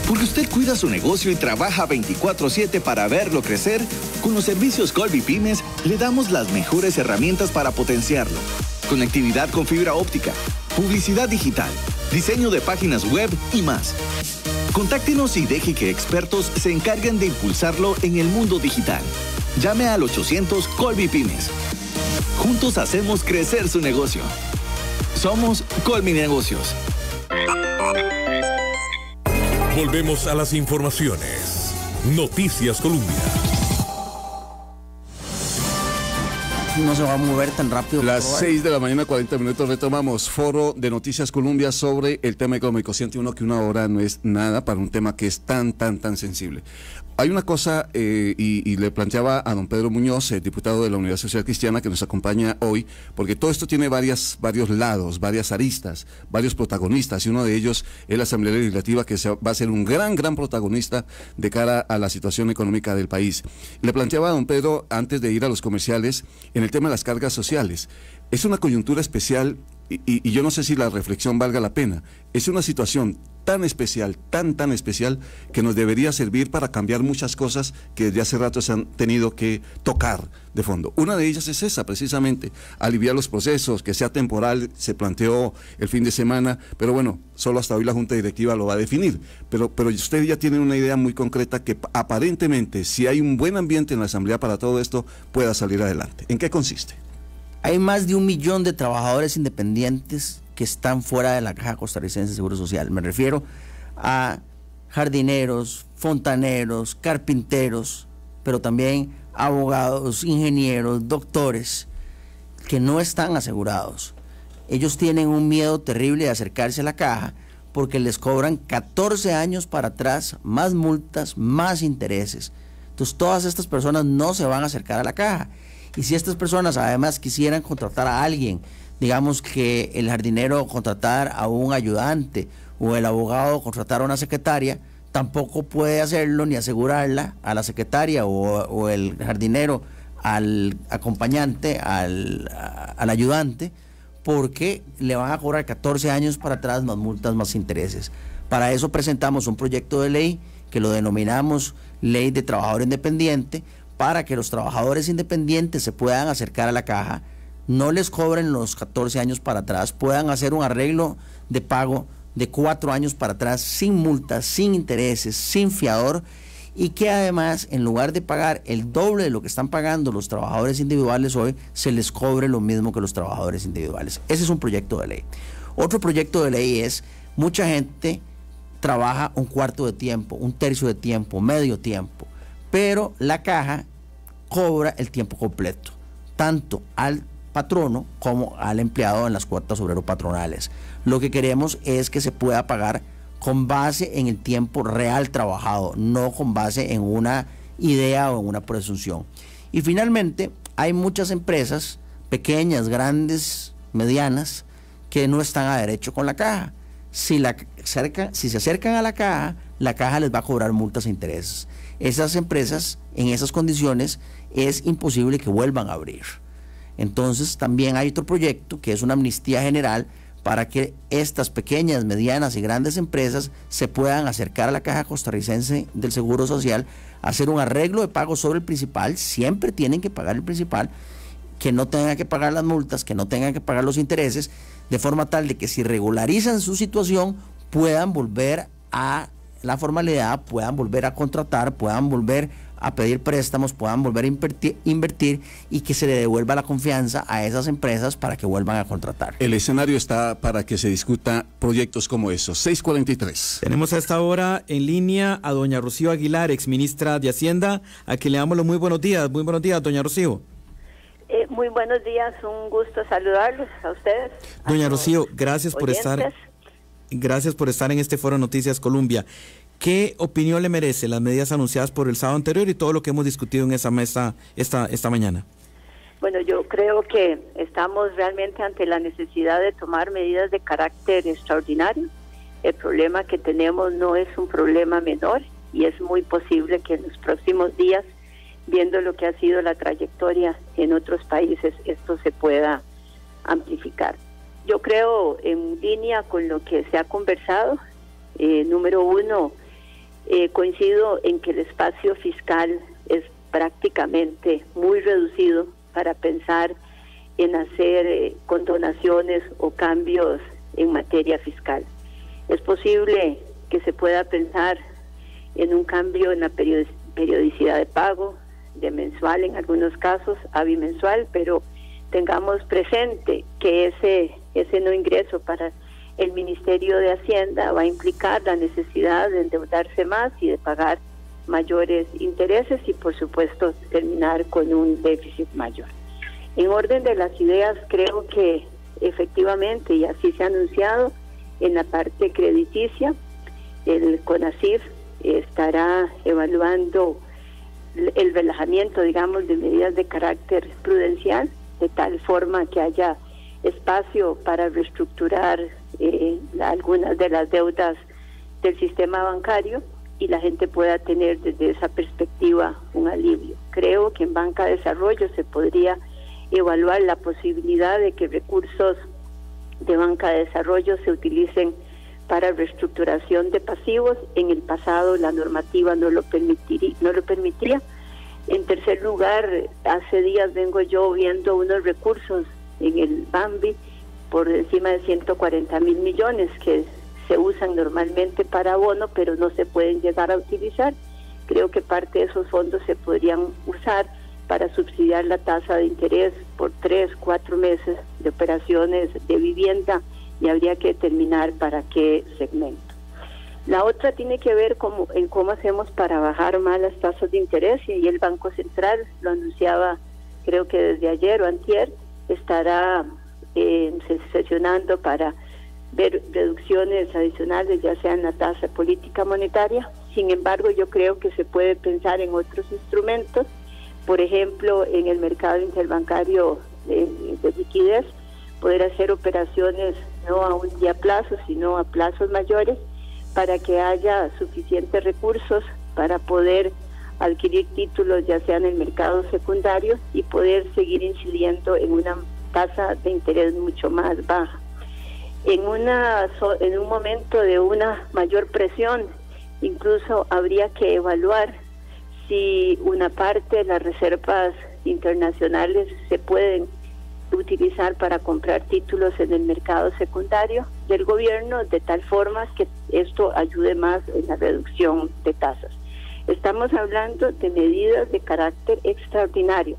Porque usted cuida su negocio y trabaja 24/7 para verlo crecer, con los servicios Colby Pymes le damos las mejores herramientas para potenciarlo. Conectividad con fibra óptica, publicidad digital, diseño de páginas web y más. Contáctenos y deje que expertos se encarguen de impulsarlo en el mundo digital. Llame al 800 Colby Pymes. Juntos hacemos crecer su negocio. Somos Colby Negocios. Volvemos a las informaciones. Noticias Colombia. No se va a mover tan rápido. Las por favor. 6 de la mañana, 40 minutos, retomamos foro de Noticias Colombia sobre el tema económico. Siente uno que una hora no es nada para un tema que es tan, tan, tan sensible. Hay una cosa, eh, y, y le planteaba a don Pedro Muñoz, el diputado de la Unidad Social Cristiana, que nos acompaña hoy, porque todo esto tiene varias, varios lados, varias aristas, varios protagonistas, y uno de ellos es la Asamblea Legislativa, que se- va a ser un gran, gran protagonista de cara a la situación económica del país. Le planteaba a don Pedro, antes de ir a los comerciales, en el tema de las cargas sociales. Es una coyuntura especial y- y yo no sé si la reflexión valga la pena. Es una situación tan especial, tan, tan especial, que nos debería servir para cambiar muchas cosas que desde hace rato se han tenido que tocar de fondo. Una de ellas es esa, precisamente, aliviar los procesos, que sea temporal, se planteó el fin de semana, pero bueno, solo hasta hoy la Junta Directiva lo va a definir. Pero, pero usted ya tiene una idea muy concreta que pa- aparentemente, si hay un buen ambiente en la Asamblea para todo esto, pueda salir adelante. ¿En qué consiste? Hay más de un millón de trabajadores independientes que están fuera de la Caja Costarricense de Seguro Social. Me refiero a jardineros, fontaneros, carpinteros, pero también abogados, ingenieros, doctores, que no están asegurados. Ellos tienen un miedo terrible de acercarse a la caja porque les cobran 14 años para atrás, más multas, más intereses. Entonces todas estas personas no se van a acercar a la caja. Y si estas personas además quisieran contratar a alguien, digamos que el jardinero contratar a un ayudante o el abogado contratar a una secretaria, tampoco puede hacerlo ni asegurarla a la secretaria o, el jardinero al acompañante, al, al ayudante, porque le van a cobrar 14 años para atrás más multas, más intereses. Para eso presentamos un proyecto de ley que lo denominamos Ley de Trabajador Independiente, para que los trabajadores independientes se puedan acercar a la caja, no les cobren los 14 años para atrás, puedan hacer un arreglo de pago de cuatro años para atrás sin multas, sin intereses, sin fiador y que además en lugar de pagar el doble de lo que están pagando los trabajadores individuales hoy, se les cobre lo mismo que los trabajadores individuales. Ese es un proyecto de ley. Otro proyecto de ley es, mucha gente trabaja un cuarto de tiempo, un tercio de tiempo, medio tiempo, pero la caja cobra el tiempo completo, tanto al patrono como al empleado en las cuotas obrero patronales. Lo que queremos es que se pueda pagar con base en el tiempo real trabajado, no con base en una idea o en una presunción. Y finalmente, hay muchas empresas, pequeñas, grandes, medianas, que no están a derecho con la caja. Si, la, si se acercan a la caja, la caja les va a cobrar multas e intereses. Esas empresas, en esas condiciones, es imposible que vuelvan a abrir. Entonces también hay otro proyecto que es una amnistía general para que estas pequeñas, medianas y grandes empresas se puedan acercar a la Caja Costarricense del Seguro Social, hacer un arreglo de pago sobre el principal, siempre tienen que pagar el principal, que no tengan que pagar las multas, que no tengan que pagar los intereses, de forma tal de que si regularizan su situación puedan volver a la formalidad puedan volver a contratar, puedan volver a pedir préstamos, puedan volver a invertir, y que se le devuelva la confianza a esas empresas para que vuelvan a contratar. El escenario está para que se discuta proyectos como esos. 643. Tenemos a esta hora en línea a doña Rocío Aguilar, exministra de Hacienda, a quien le damos los muy buenos días. Muy buenos días, doña Rocío. Eh, muy buenos días, un gusto saludarlos a ustedes. Doña Rocío, gracias por estar Gracias por estar en este foro Noticias Colombia. ¿Qué opinión le merece las medidas anunciadas por el sábado anterior y todo lo que hemos discutido en esa mesa esta, esta mañana? Bueno, yo creo que estamos realmente ante la necesidad de tomar medidas de carácter extraordinario. El problema que tenemos no es un problema menor y es muy posible que en los próximos días, viendo lo que ha sido la trayectoria en otros países, esto se pueda amplificar. Yo creo en línea con lo que se ha conversado. Eh, número uno, eh, coincido en que el espacio fiscal es prácticamente muy reducido para pensar en hacer eh, condonaciones o cambios en materia fiscal. Es posible que se pueda pensar en un cambio en la periodicidad de pago, de mensual en algunos casos, a bimensual, pero tengamos presente que ese ese no ingreso para el Ministerio de Hacienda va a implicar la necesidad de endeudarse más y de pagar mayores intereses y por supuesto terminar con un déficit mayor. En orden de las ideas, creo que efectivamente, y así se ha anunciado, en la parte crediticia, el CONACIF estará evaluando el relajamiento, digamos, de medidas de carácter prudencial, de tal forma que haya espacio para reestructurar eh, algunas de las deudas del sistema bancario y la gente pueda tener desde esa perspectiva un alivio. Creo que en Banca de Desarrollo se podría evaluar la posibilidad de que recursos de Banca de Desarrollo se utilicen para reestructuración de pasivos. En el pasado la normativa no lo permitiría, no lo permitía. En tercer lugar, hace días vengo yo viendo unos recursos en el Bambi por encima de 140 mil millones que se usan normalmente para abono, pero no se pueden llegar a utilizar. Creo que parte de esos fondos se podrían usar para subsidiar la tasa de interés por tres, cuatro meses de operaciones de vivienda y habría que determinar para qué segmento. La otra tiene que ver cómo, en cómo hacemos para bajar más las tasas de interés y el Banco Central lo anunciaba creo que desde ayer o antier, estará eh, sesionando para ver reducciones adicionales, ya sea en la tasa política monetaria. Sin embargo, yo creo que se puede pensar en otros instrumentos, por ejemplo, en el mercado interbancario de, de liquidez, poder hacer operaciones no a un día plazo, sino a plazos mayores, para que haya suficientes recursos para poder adquirir títulos ya sea en el mercado secundario y poder seguir incidiendo en una tasa de interés mucho más baja. En, una, en un momento de una mayor presión, incluso habría que evaluar si una parte de las reservas internacionales se pueden utilizar para comprar títulos en el mercado secundario del gobierno de tal forma que esto ayude más en la reducción de tasas. Estamos hablando de medidas de carácter extraordinario.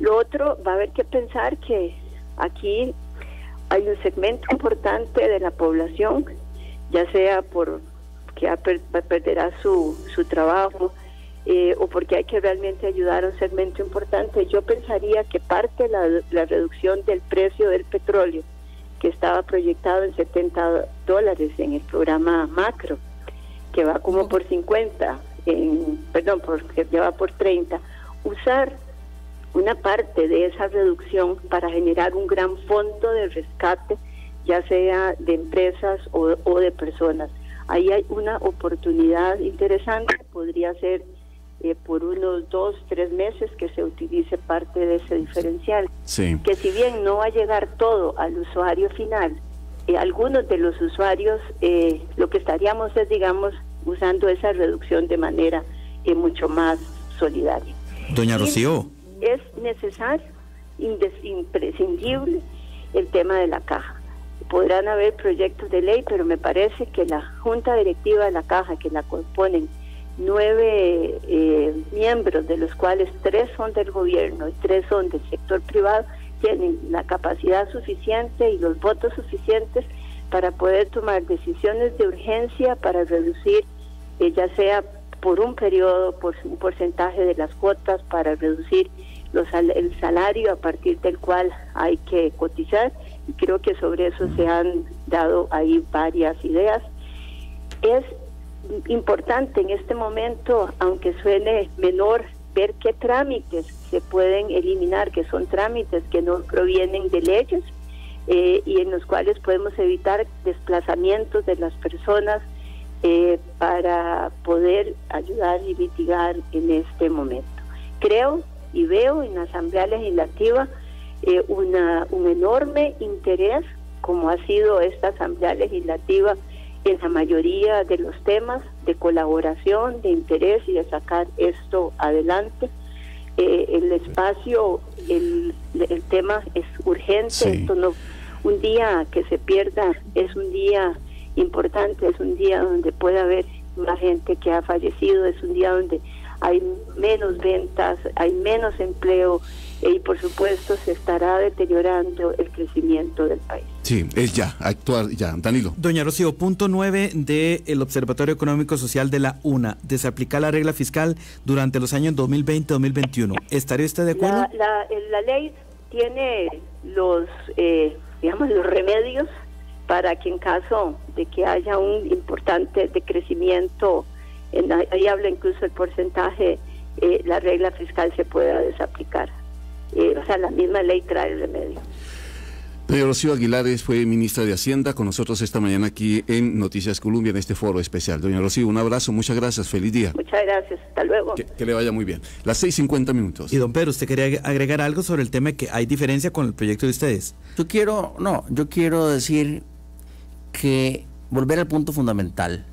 Lo otro, va a haber que pensar que aquí hay un segmento importante de la población, ya sea por que perderá su, su trabajo eh, o porque hay que realmente ayudar a un segmento importante. Yo pensaría que parte de la, la reducción del precio del petróleo, que estaba proyectado en 70 dólares en el programa macro, que va como por 50 perdón, porque lleva por 30, usar una parte de esa reducción para generar un gran fondo de rescate, ya sea de empresas o, de personas. Ahí hay una oportunidad interesante, podría ser eh, por unos dos, tres meses que se utilice parte de ese diferencial. Que si bien no va a llegar todo al usuario final, eh, algunos de los usuarios eh, lo que estaríamos es, digamos, usando esa reducción de manera eh, mucho más solidaria. Doña Rocío. Es necesario, imprescindible, el tema de la caja. podrán haber proyectos de ley, pero me parece que la Junta Directiva de la Caja, que la componen nueve eh, miembros, de los cuales tres son del gobierno y tres son del sector privado, tienen la capacidad suficiente y los votos suficientes para poder tomar decisiones de urgencia para reducir, eh, ya sea por un periodo, por un porcentaje de las cuotas, para reducir los, el salario a partir del cual hay que cotizar. Y creo que sobre eso se han dado ahí varias ideas. Es importante en este momento, aunque suene menor, ver qué trámites se pueden eliminar, que son trámites que no provienen de leyes eh, y en los cuales podemos evitar desplazamientos de las personas eh, para poder ayudar y mitigar en este momento. Creo y veo en la Asamblea Legislativa eh, una, un enorme interés, como ha sido esta Asamblea Legislativa en la mayoría de los temas de colaboración, de interés y de sacar esto adelante. Eh, el espacio, el, el, tema es urgente, esto no, un día que se pierda es un día importante, es un día donde puede haber más gente que ha fallecido, es un día donde hay menos ventas, hay menos empleo y por supuesto se estará deteriorando el crecimiento del país. Sí, es ya, actuar ya. Danilo. Doña Rocío, punto 9 del Observatorio Económico Social de la UNA, desaplicar la regla fiscal durante los años 2020-2021. ¿Estaría usted de acuerdo? La, la, ley tiene los, eh, digamos, los remedios para que en caso de que haya un importante decrecimiento, en, ahí habla incluso el porcentaje, eh, la regla fiscal se pueda desaplicar. Eh, o sea, la misma ley trae el remedio. Doña Rocío Aguilares fue ministra de Hacienda con nosotros esta mañana aquí en Noticias Colombia en este foro especial. Doña Rocío, un abrazo, muchas gracias, feliz día. Muchas gracias, hasta luego. Que, le vaya muy bien. Las 6.50 minutos. Y don Pedro, ¿usted quería agregar algo sobre el tema que hay diferencia con el proyecto de ustedes? Yo quiero, no, yo quiero decir que volver al punto fundamental.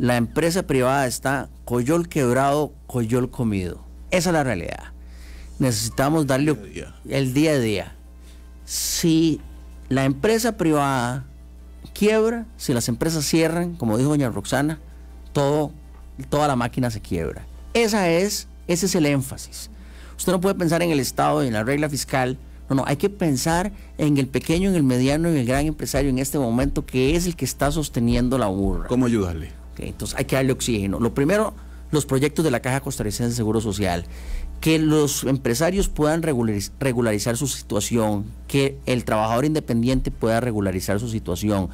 La empresa privada está coyol quebrado, coyol comido. Esa es la realidad. Necesitamos darle el día a día. Si la empresa privada quiebra, si las empresas cierran, como dijo doña Roxana, todo, toda la máquina se quiebra. Esa es, ese es el énfasis. Usted no puede pensar en el Estado y en la regla fiscal. No, no, hay que pensar en el pequeño, en el mediano y en el gran empresario en este momento que es el que está sosteniendo la burra. ¿Cómo ayudarle? Entonces hay que darle oxígeno. Lo primero, los proyectos de la Caja Costarricense de Seguro Social que los empresarios puedan regularizar su situación, que el trabajador independiente pueda regularizar su situación.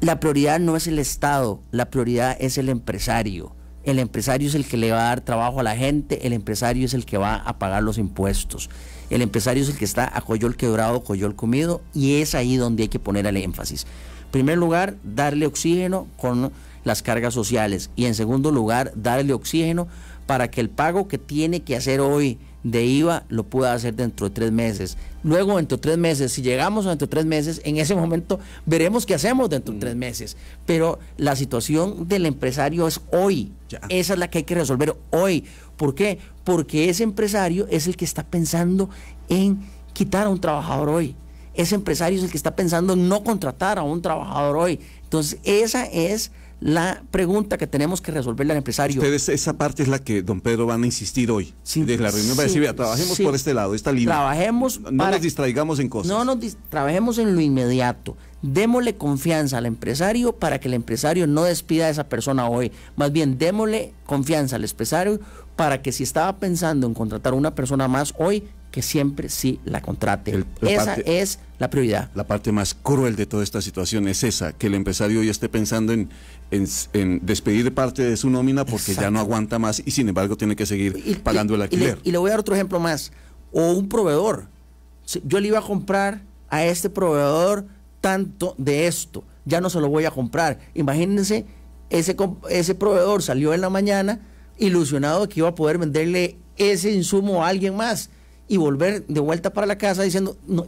La prioridad no es el Estado, la prioridad es el empresario. El empresario es el que le va a dar trabajo a la gente, el empresario es el que va a pagar los impuestos. El empresario es el que está a coyol quebrado, coyol comido, y es ahí donde hay que poner el énfasis. Primer lugar, darle oxígeno con las cargas sociales y en segundo lugar, darle oxígeno para que el pago que tiene que hacer hoy de IVA lo pueda hacer dentro de tres meses. Luego, dentro de tres meses, si llegamos dentro de tres meses, en ese momento veremos qué hacemos dentro de tres meses. Pero la situación del empresario es hoy. Esa es la que hay que resolver hoy. ¿Por qué? Porque ese empresario es el que está pensando en quitar a un trabajador hoy. Ese empresario es el que está pensando en no contratar a un trabajador hoy. Entonces, esa es la pregunta que tenemos que resolverle al empresario. Ustedes, esa parte es la que don Pedro van a insistir hoy. Sí, la reunión va a decir, trabajemos por este lado, esta línea. Trabajemos. No nos distraigamos en cosas. No nos trabajemos en lo inmediato. Démosle confianza al empresario para que el empresario no despida a esa persona hoy. Más bien, démosle confianza al empresario para que si estaba pensando en contratar a una persona más hoy, que siempre sí la contrate. esa es la prioridad. La parte más cruel de toda esta situación es esa, que el empresario hoy esté pensando en, en, despedir parte de su nómina porque ya no aguanta más y sin embargo tiene que seguir pagando el alquiler. Y le, voy a dar otro ejemplo más. O un proveedor. Yo le iba a comprar a este proveedor tanto de esto, ya no se lo voy a comprar. Imagínense, ese, ese proveedor salió en la mañana ilusionado que iba a poder venderle ese insumo a alguien más y volver de vuelta para la casa diciendo, no,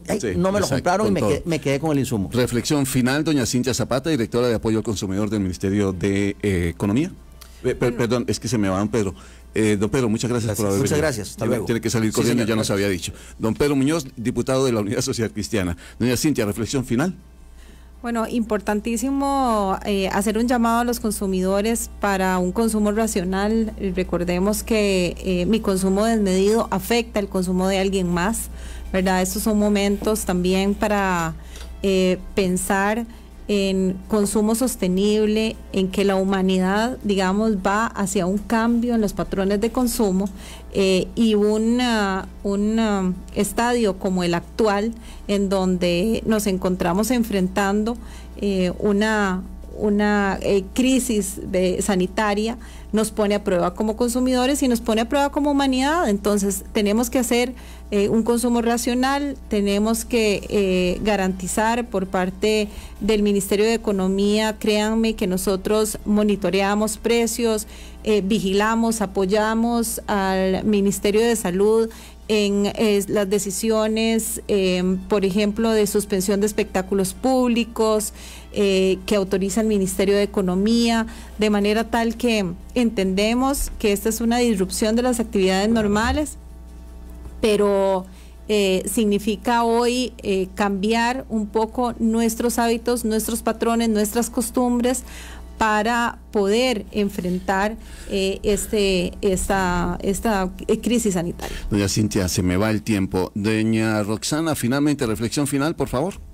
me lo compraron y me quedé, con el insumo. Reflexión final, doña Cintia Zapata, directora de apoyo al consumidor del Ministerio de eh, Economía. Eh, per- perdón, es que se me va don Pedro. Eh, don Pedro, muchas gracias, por haber Muchas venido. gracias, hasta Tiene- luego. Tiene que salir Sí, corriendo, señor, ya nos había dicho. Don Pedro Muñoz, diputado de la Unidad Social Cristiana. Doña Cintia, reflexión final. Bueno, importantísimo eh, hacer un llamado a los consumidores para un consumo racional. Recordemos que eh, mi consumo desmedido afecta el consumo de alguien más, ¿verdad? Estos son momentos también para eh, pensar en consumo sostenible, en que la humanidad, digamos, va hacia un cambio en los patrones de consumo eh, y una- un ah, estadio como el actual, en donde nos encontramos enfrentando eh, una, una eh, crisis de- sanitaria, nos pone a prueba como consumidores y nos pone a prueba como humanidad. Entonces, tenemos que hacer eh, un consumo racional, tenemos que eh, garantizar por parte del Ministerio de Economía, créanme que nosotros monitoreamos precios, eh, vigilamos, apoyamos al Ministerio de Salud en eh, las decisiones, eh, por ejemplo, de suspensión de espectáculos públicos eh, que autoriza el Ministerio de Economía, de manera tal que entendemos que esta es una disrupción de las actividades normales pero eh, significa hoy eh, cambiar un poco nuestros hábitos, nuestros patrones, nuestras costumbres para poder enfrentar eh, este, esta, esta eh, crisis sanitaria. Doña Cintia, se me va el tiempo. Doña Roxana, finalmente, reflexión final, por favor.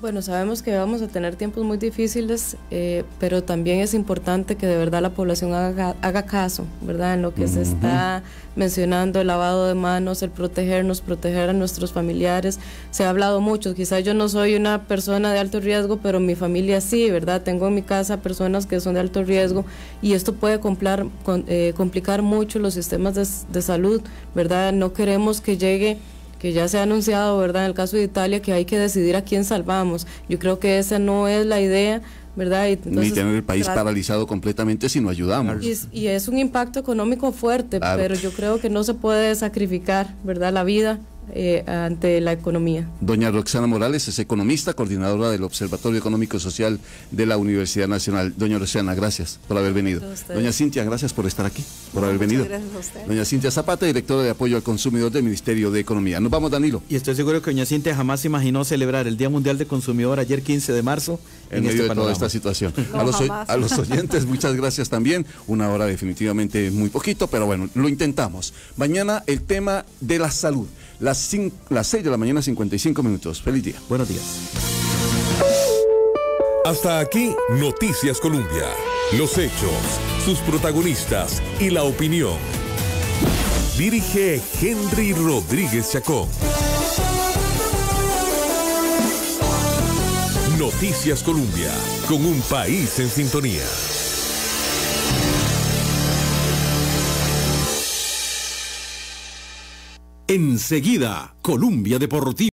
Bueno, sabemos que vamos a tener tiempos muy difíciles, eh, pero también es importante que de verdad la población haga, haga caso, ¿verdad? En lo que se está mencionando, el lavado de manos, el protegernos, proteger a nuestros familiares. Se ha hablado mucho, quizás yo no soy una persona de alto riesgo, pero mi familia sí, ¿verdad? Tengo en mi casa personas que son de alto riesgo y esto puede complar- con- eh, complicar mucho los sistemas de, de salud, ¿verdad? No queremos que llegue que ya se ha anunciado, ¿verdad? En el caso de Italia, que hay que decidir a quién salvamos. Yo creo que esa no es la idea, ¿verdad? Y Ni tener el país paralizado completamente si no ayudamos. y es, y es un impacto económico fuerte, Claro. pero yo creo que no se puede sacrificar, ¿verdad? La vida eh, ante la economía. Doña Roxana Morales es economista, coordinadora del Observatorio Económico y Social de la Universidad Nacional. Doña Roxana, gracias por haber venido. Doña Cintia, gracias por estar aquí, por haber venido. gracias a usted. Doña Cintia Zapata, directora de apoyo al consumidor del Ministerio de Economía. Nos vamos, Danilo. Y estoy seguro que doña Cintia jamás se imaginó celebrar el Día Mundial del Consumidor ayer 15 de marzo en, en, medio este de toda esta situación. No, a, los, a los oyentes, muchas gracias también. Una hora definitivamente muy poquito, pero bueno, lo intentamos. Mañana el tema de la salud. Las, cin- las 6 de la mañana, 55 minutos. Feliz día. Buenos días. Hasta aquí, Noticias Colombia. Los hechos, sus protagonistas y la opinión. Dirige Henry Rodríguez Chacón. Noticias Colombia, con un país en sintonía. Enseguida, Colombia Deportiva.